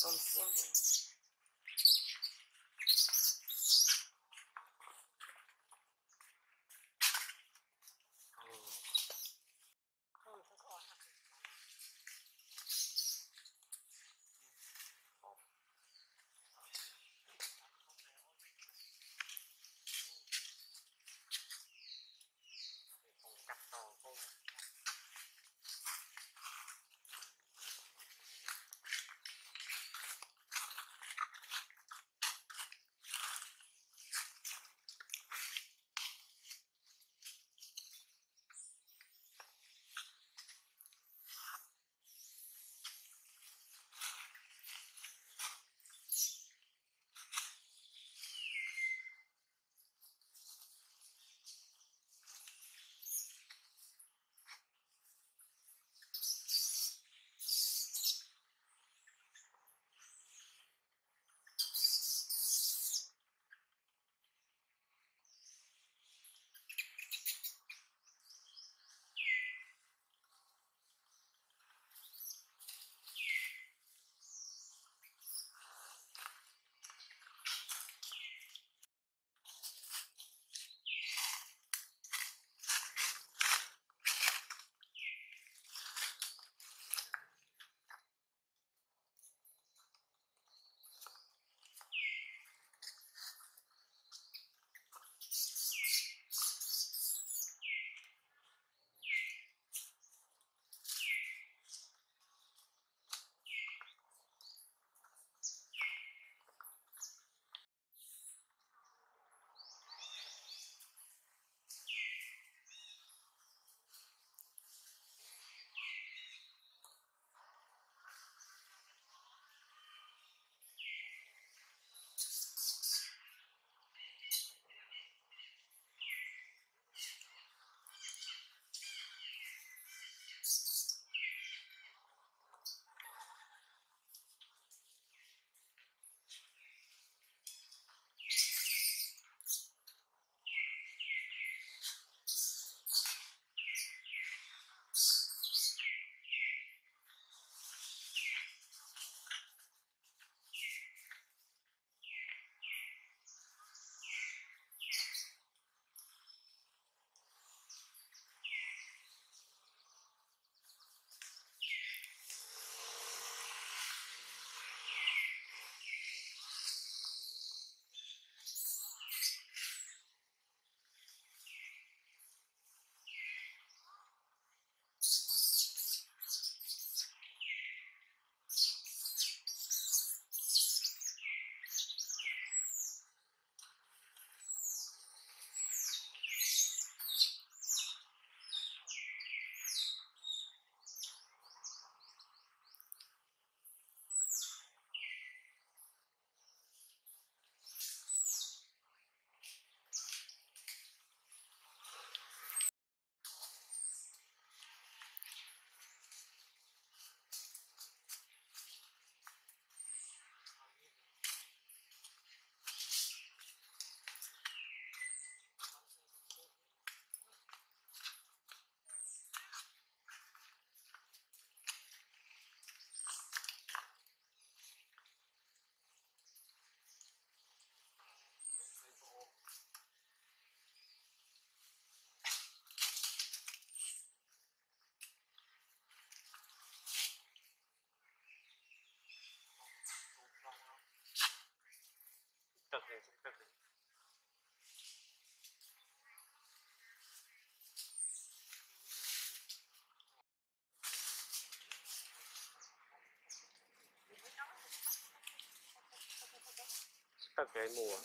solución. Cái mùa